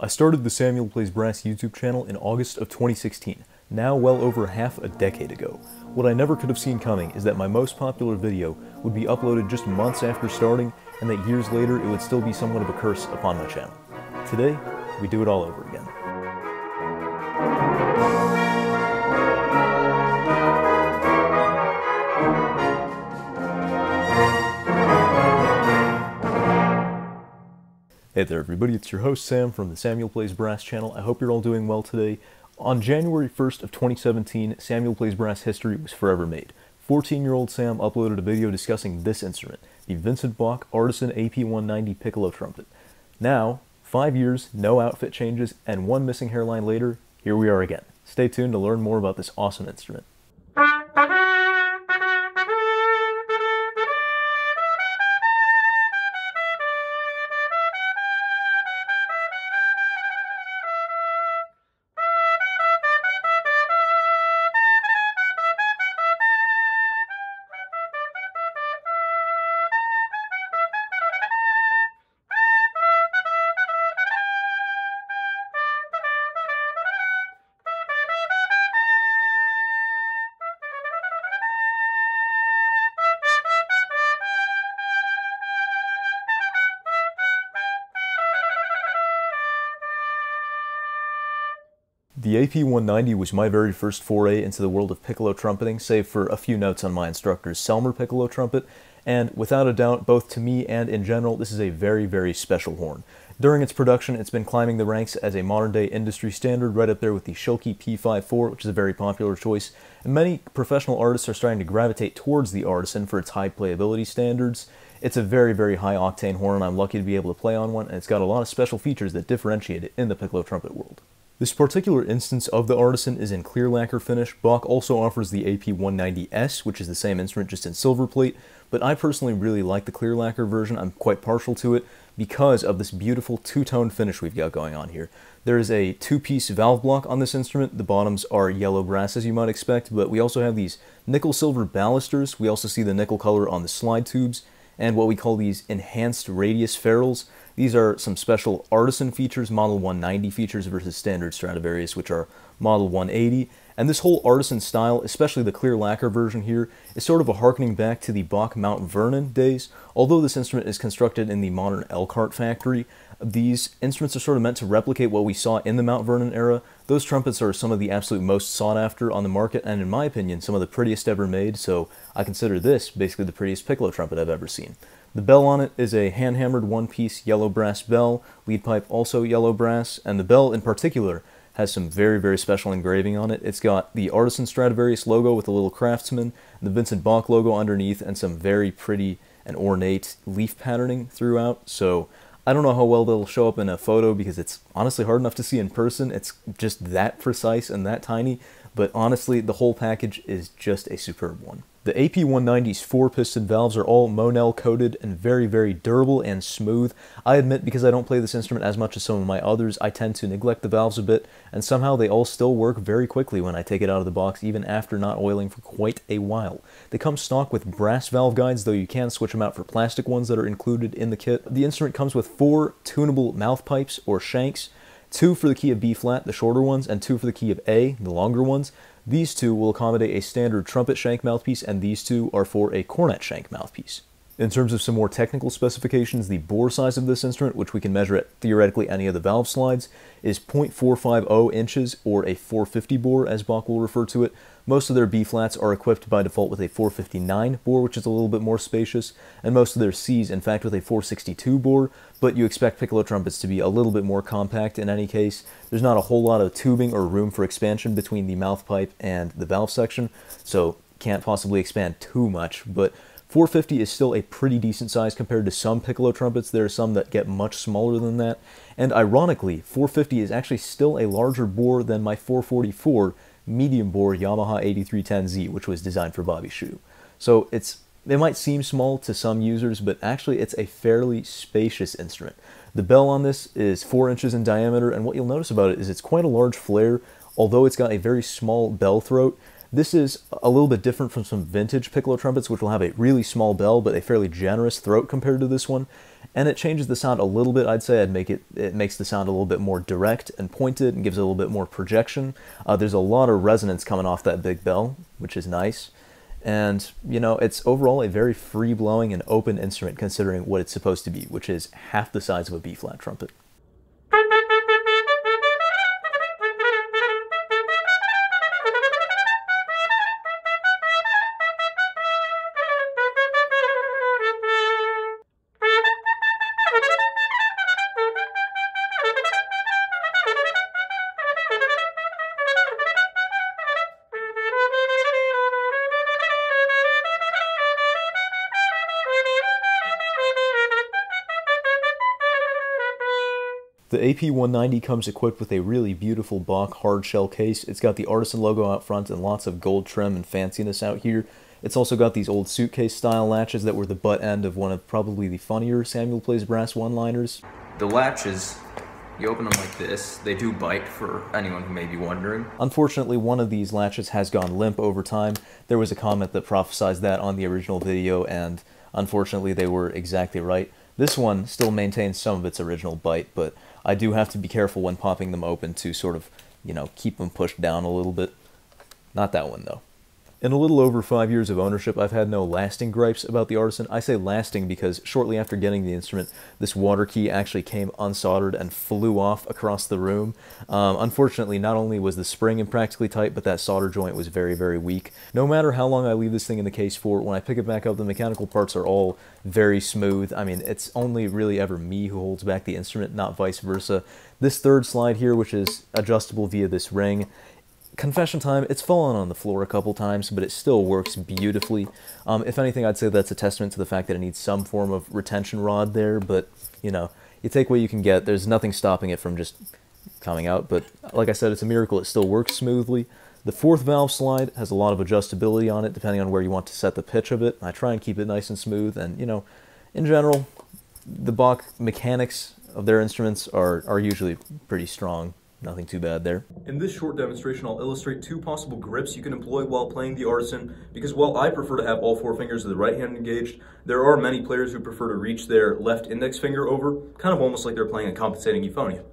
I started the Samuel Plays Brass YouTube channel in August of 2016, now well over half a decade ago. What I never could have seen coming is that my most popular video would be uploaded just months after starting, and that years later it would still be somewhat of a curse upon my channel. Today, we do it all over again. Hey there everybody, it's your host Sam from the Samuel Plays Brass channel. I hope you're all doing well today. On January 1st of 2017, Samuel Plays Brass history was forever made. 14-year-old Sam uploaded a video discussing this instrument, the Vincent Bach Artisan AP190 piccolo trumpet. Now, five years, no outfit changes, and one missing hairline later, here we are again. Stay tuned to learn more about this awesome instrument. The AP190 was my very first foray into the world of piccolo trumpeting, save for a few notes on my instructor's Selmer piccolo trumpet, and without a doubt, both to me and in general, this is a very, very special horn. During its production, it's been climbing the ranks as a modern-day industry standard, right up there with the Schilke P54, which is a very popular choice, and many professional artists are starting to gravitate towards the Artisan for its high playability standards. It's a very, very high-octane horn, and I'm lucky to be able to play on one, and it's got a lot of special features that differentiate it in the piccolo trumpet world. This particular instance of the Artisan is in clear lacquer finish. Bach also offers the AP190S, which is the same instrument just in silver plate, but I personally really like the clear lacquer version. I'm quite partial to it because of this beautiful two-tone finish we've got going on here. There is a two-piece valve block on this instrument. The bottoms are yellow brass as you might expect, but we also have these nickel-silver balusters. We also see the nickel color on the slide tubes, and what we call these enhanced radius ferrules. These are some special artisan features, Model 190 features versus standard Stradivarius, which are Model 180. And this whole artisan style, especially the clear lacquer version here, is sort of a harkening back to the Bach Mount Vernon days. Although this instrument is constructed in the modern Elkhart factory, these instruments are sort of meant to replicate what we saw in the Mount Vernon era. Those trumpets are some of the absolute most sought after on the market, and in my opinion, some of the prettiest ever made, so I consider this basically the prettiest piccolo trumpet I've ever seen. The bell on it is a hand-hammered one-piece yellow brass bell, lead pipe also yellow brass, and the bell in particular has some very, very special engraving on it. It's got the Artisan Stradivarius logo with a little craftsman, the Vincent Bach logo underneath, and some very pretty and ornate leaf patterning throughout, so I don't know how well they'll show up in a photo because it's honestly hard enough to see in person. It's just that precise and that tiny, but honestly, the whole package is just a superb one. The AP190's four piston valves are all Monel coated and very, very durable and smooth. I admit because I don't play this instrument as much as some of my others, I tend to neglect the valves a bit, and somehow they all still work very quickly when I take it out of the box, even after not oiling for quite a while. They come stock with brass valve guides, though you can switch them out for plastic ones that are included in the kit. The instrument comes with four tunable mouth pipes or shanks, two for the key of B flat, the shorter ones, and two for the key of A, the longer ones. These two will accommodate a standard trumpet shank mouthpiece, and these two are for a cornet shank mouthpiece. In terms of some more technical specifications, the bore size of this instrument, which we can measure at theoretically any of the valve slides, is 0.450 inches, or a 450 bore, as Bach will refer to it, most of their B-flats are equipped by default with a 459 bore, which is a little bit more spacious, and most of their Cs, in fact, with a 462 bore, but you expect piccolo trumpets to be a little bit more compact in any case. There's not a whole lot of tubing or room for expansion between the mouth pipe and the valve section, so can't possibly expand too much, but 450 is still a pretty decent size compared to some piccolo trumpets. There are some that get much smaller than that. And ironically, 450 is actually still a larger bore than my 444, medium bore Yamaha 8310Z, which was designed for Bobby Shew. So it's it might seem small to some users, but actually it's a fairly spacious instrument. The bell on this is 4 inches in diameter, and what you'll notice about it is it's quite a large flare. Although it's got a very small bell throat, This is a little bit different from some vintage piccolo trumpets, which will have a really small bell, but a fairly generous throat compared to this one. And it changes the sound a little bit, I'd say. I'd make it, it makes the sound a little bit more direct and pointed and gives a little bit more projection. Uh, there's a lot of resonance coming off that big bell, which is nice. And, you know, it's overall a very free blowing and open instrument considering what it's supposed to be, which is half the size of a B flat trumpet. The AP190 comes equipped with a really beautiful Bach hard shell case. It's got the Artisan logo out front and lots of gold trim and fanciness out here. It's also got these old suitcase style latches that were the butt end of one of probably the funnier Samuel Plays Brass one-liners. The latches, you open them like this. They do bite for anyone who may be wondering. Unfortunately, one of these latches has gone limp over time. There was a comment that prophesied that on the original video, and unfortunately they were exactly right. This one still maintains some of its original bite, but I do have to be careful when popping them open to sort of, you know, keep them pushed down a little bit. Not that one, though. In a little over five years of ownership, I've had no lasting gripes about the Artisan. I say lasting because shortly after getting the instrument, this water key actually came unsoldered and flew off across the room. Um, unfortunately, not only was the spring impractically tight, but that solder joint was very, very weak. No matter how long I leave this thing in the case for, when I pick it back up, the mechanical parts are all very smooth. I mean, it's only really ever me who holds back the instrument, not vice versa. This third slide here, which is adjustable via this ring, confession time, it's fallen on the floor a couple times, but it still works beautifully. Um, if anything, I'd say that's a testament to the fact that it needs some form of retention rod there, but, you know, you take what you can get. There's nothing stopping it from just coming out, but like I said, it's a miracle it still works smoothly. The fourth valve slide has a lot of adjustability on it, depending on where you want to set the pitch of it. I try and keep it nice and smooth, and, you know, in general, the Bach mechanics of their instruments are, are usually pretty strong. Nothing too bad there. In this short demonstration, I'll illustrate two possible grips you can employ while playing the Artisan, because while I prefer to have all four fingers of the right hand engaged, there are many players who prefer to reach their left index finger over, kind of almost like they're playing a compensating euphonium.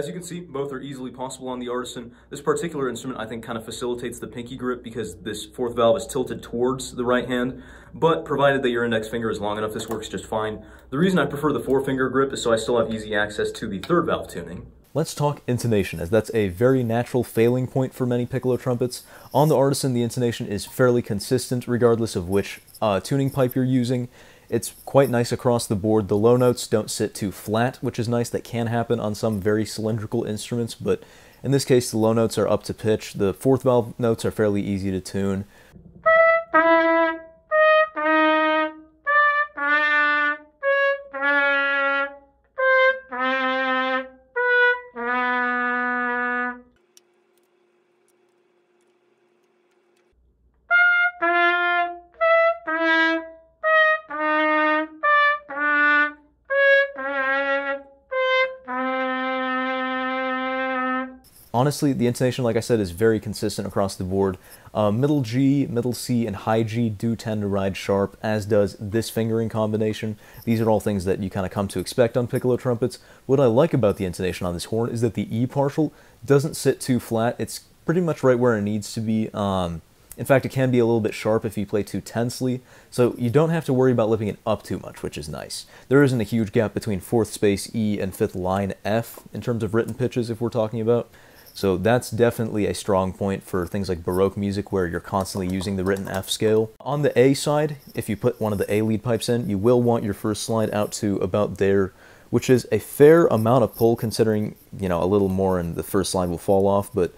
As you can see, both are easily possible on the Artisan. This particular instrument, I think, kind of facilitates the pinky grip because this fourth valve is tilted towards the right hand, but provided that your index finger is long enough, this works just fine. The reason I prefer the four finger grip is so I still have easy access to the third valve tuning. Let's talk intonation, as that's a very natural failing point for many piccolo trumpets. On the Artisan, the intonation is fairly consistent regardless of which uh, tuning pipe you're using. It's quite nice across the board. The low notes don't sit too flat, which is nice. That can happen on some very cylindrical instruments, but in this case, the low notes are up to pitch. The fourth valve notes are fairly easy to tune. Honestly, the intonation, like I said, is very consistent across the board. Uh, middle G, middle C, and high G do tend to ride sharp, as does this fingering combination. These are all things that you kind of come to expect on piccolo trumpets. What I like about the intonation on this horn is that the E partial doesn't sit too flat. It's pretty much right where it needs to be. Um, in fact, it can be a little bit sharp if you play too tensely, so you don't have to worry about lifting it up too much, which is nice. There isn't a huge gap between fourth space E and fifth line F in terms of written pitches if we're talking about. So that's definitely a strong point for things like Baroque music where you're constantly using the written F scale. On the A side, if you put one of the A lead pipes in, you will want your first slide out to about there, which is a fair amount of pull considering, you know, a little more and the first slide will fall off, but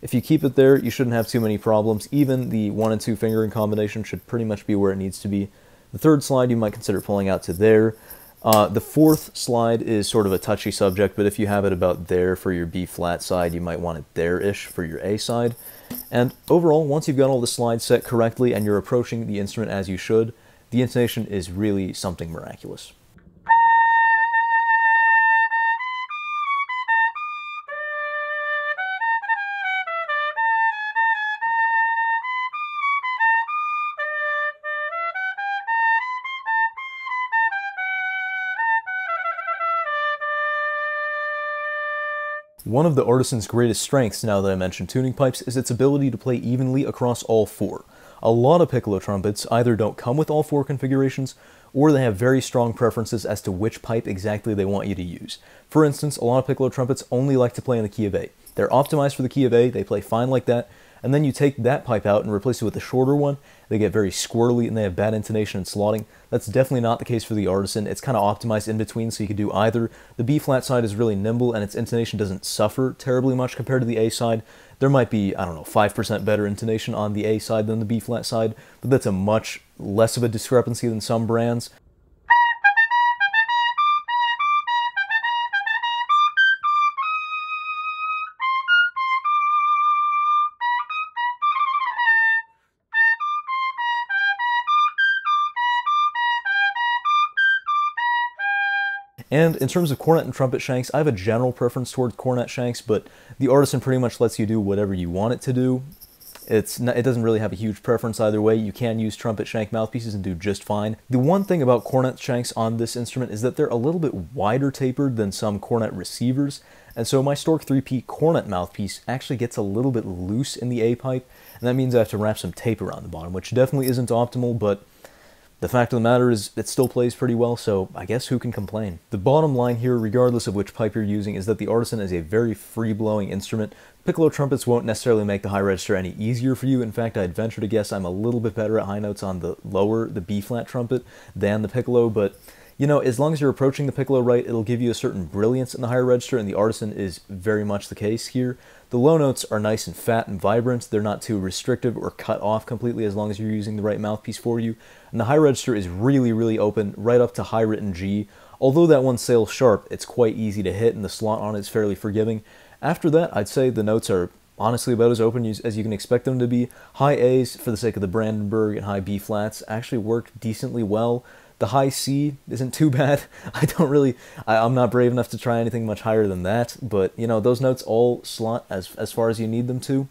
if you keep it there, you shouldn't have too many problems. Even the one and two fingering combination should pretty much be where it needs to be. The third slide you might consider pulling out to there. Uh, the fourth slide is sort of a touchy subject, but if you have it about there for your B flat side, you might want it there-ish for your A side. And overall, once you've got all the slides set correctly and you're approaching the instrument as you should, the intonation is really something miraculous. One of the Artisan's greatest strengths, now that I mentioned tuning pipes, is its ability to play evenly across all four. A lot of piccolo trumpets either don't come with all four configurations, or they have very strong preferences as to which pipe exactly they want you to use. For instance, a lot of piccolo trumpets only like to play in the key of A. They're optimized for the key of A, they play fine like that, and then you take that pipe out and replace it with a shorter one, they get very squirrely and they have bad intonation and slotting. That's definitely not the case for the Artisan. It's kind of optimized in between, so you could do either. The B flat side is really nimble and its intonation doesn't suffer terribly much compared to the A side. There might be, I don't know, 5% better intonation on the A side than the B flat side, but that's a much less of a discrepancy than some brands. And in terms of cornet and trumpet shanks, I have a general preference towards cornet shanks, but the Artisan pretty much lets you do whatever you want it to do. It's not, it doesn't really have a huge preference either way. You can use trumpet shank mouthpieces and do just fine. The one thing about cornet shanks on this instrument is that they're a little bit wider tapered than some cornet receivers, and so my Stork 3P cornet mouthpiece actually gets a little bit loose in the A pipe, and that means I have to wrap some tape around the bottom, which definitely isn't optimal, but the fact of the matter is, it still plays pretty well, so I guess who can complain? The bottom line here, regardless of which pipe you're using, is that the Artisan is a very free-blowing instrument. Piccolo trumpets won't necessarily make the high register any easier for you. In fact, I'd venture to guess I'm a little bit better at high notes on the lower, the B-flat trumpet, than the piccolo, but you know, as long as you're approaching the piccolo right, it'll give you a certain brilliance in the higher register, and the Artisan is very much the case here. The low notes are nice and fat and vibrant. They're not too restrictive or cut off completely as long as you're using the right mouthpiece for you. And the high register is really, really open, right up to high written G. Although that one sails sharp, it's quite easy to hit, and the slot on it is fairly forgiving. After that, I'd say the notes are honestly about as open as you can expect them to be. High A's, for the sake of the Brandenburg, and high B flats actually work decently well. The high C isn't too bad. I don't really, I, am not brave enough to try anything much higher than that, but you know, those notes all slot as, as far as you need them to.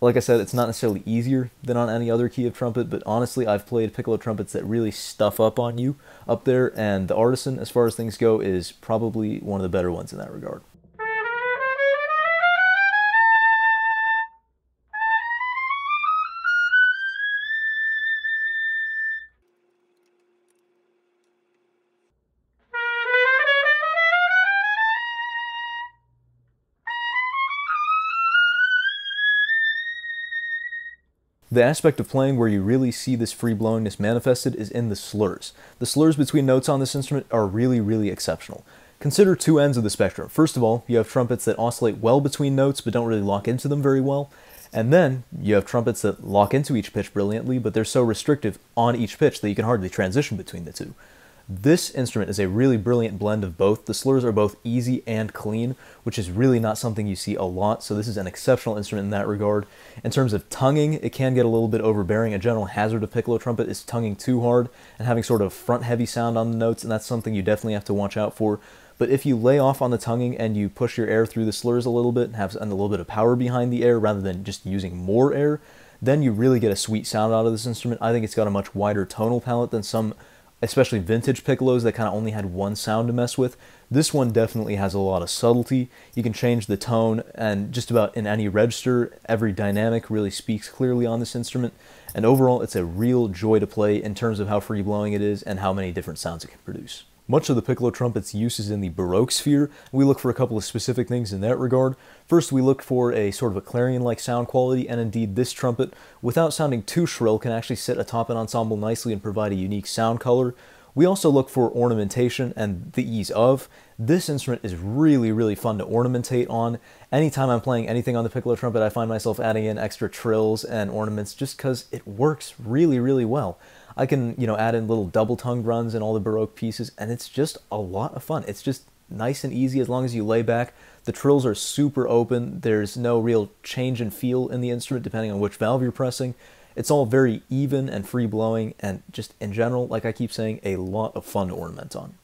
Like I said, it's not necessarily easier than on any other key of trumpet, but honestly, I've played piccolo trumpets that really stuff up on you up there, and the Artisan, as far as things go, is probably one of the better ones in that regard. The aspect of playing where you really see this free blowingness manifested is in the slurs. The slurs between notes on this instrument are really, really exceptional. Consider two ends of the spectrum. First of all, you have trumpets that oscillate well between notes but don't really lock into them very well. And then you have trumpets that lock into each pitch brilliantly, but they're so restrictive on each pitch that you can hardly transition between the two. This instrument is a really brilliant blend of both. The slurs are both easy and clean, which is really not something you see a lot, so this is an exceptional instrument in that regard. In terms of tonguing, it can get a little bit overbearing. A general hazard of piccolo trumpet is tonguing too hard and having sort of front-heavy sound on the notes, and that's something you definitely have to watch out for. But if you lay off on the tonguing and you push your air through the slurs a little bit and have a little bit of power behind the air rather than just using more air, then you really get a sweet sound out of this instrument. I think it's got a much wider tonal palette than some especially vintage piccolos that kind of only had one sound to mess with. This one definitely has a lot of subtlety. You can change the tone, and just about in any register, every dynamic really speaks clearly on this instrument. And overall, it's a real joy to play in terms of how free blowing it is and how many different sounds it can produce. Much of the piccolo trumpet's use is in the Baroque sphere. We look for a couple of specific things in that regard. First, we look for a sort of a clarion-like sound quality, and indeed this trumpet, without sounding too shrill, can actually sit atop an ensemble nicely and provide a unique sound color. We also look for ornamentation and the ease of. This instrument is really, really fun to ornamentate on. Anytime I'm playing anything on the piccolo trumpet, I find myself adding in extra trills and ornaments just because it works really, really well. I can, you know, add in little double tongue runs and all the Baroque pieces, and it's just a lot of fun. It's just nice and easy as long as you lay back. The trills are super open. There's no real change in feel in the instrument depending on which valve you're pressing. It's all very even and free blowing, and just in general, like I keep saying, a lot of fun to ornament on.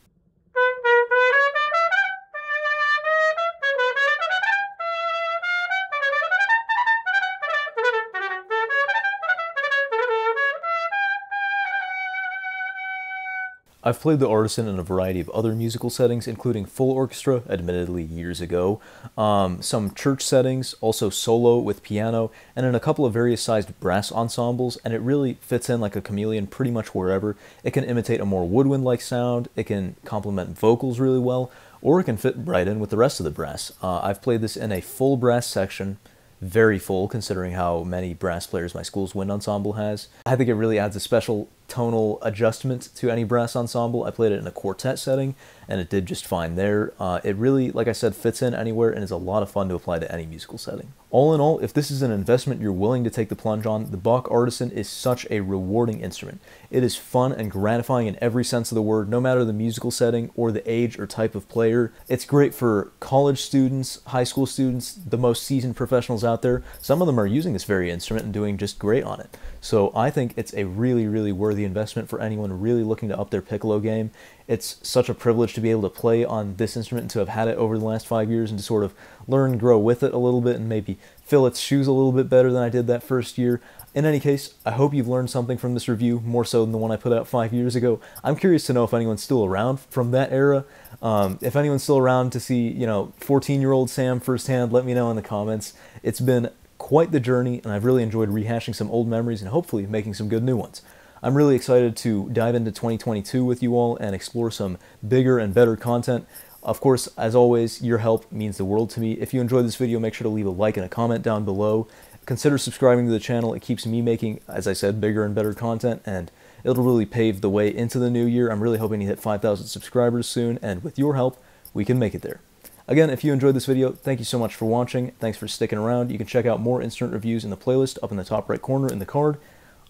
I've played the Artisan in a variety of other musical settings, including full orchestra, admittedly years ago, um, some church settings, also solo with piano, and in a couple of various sized brass ensembles, and it really fits in like a chameleon pretty much wherever. It can imitate a more woodwind like sound, it can complement vocals really well, or it can fit right in with the rest of the brass. Uh, I've played this in a full brass section very full considering how many brass players my school's wind ensemble has. I think it really adds a special tonal adjustment to any brass ensemble. I played it in a quartet setting and it did just fine there. Uh, it really, like I said, fits in anywhere and is a lot of fun to apply to any musical setting. All in all, if this is an investment you're willing to take the plunge on, the Bach Artisan is such a rewarding instrument. It is fun and gratifying in every sense of the word, no matter the musical setting or the age or type of player. It's great for college students, high school students, the most seasoned professionals out there. Some of them are using this very instrument and doing just great on it. So I think it's a really, really worthy investment for anyone really looking to up their piccolo game. It's such a privilege to be able to play on this instrument and to have had it over the last five years and to sort of learn grow with it a little bit and maybe fill its shoes a little bit better than I did that first year. In any case, I hope you've learned something from this review, more so than the one I put out five years ago. I'm curious to know if anyone's still around from that era. Um, if anyone's still around to see, you know, 14-year-old Sam firsthand, let me know in the comments. It's been quite the journey, and I've really enjoyed rehashing some old memories and hopefully making some good new ones. I'm really excited to dive into 2022 with you all and explore some bigger and better content. Of course, as always, your help means the world to me. If you enjoyed this video, make sure to leave a like and a comment down below. Consider subscribing to the channel. It keeps me making, as I said, bigger and better content, and it'll really pave the way into the new year. I'm really hoping to hit 5,000 subscribers soon, and with your help, we can make it there. Again, if you enjoyed this video, thank you so much for watching. Thanks for sticking around. You can check out more instrument reviews in the playlist up in the top right corner in the card.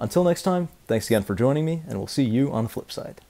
Until next time, thanks again for joining me, and we'll see you on the flip side.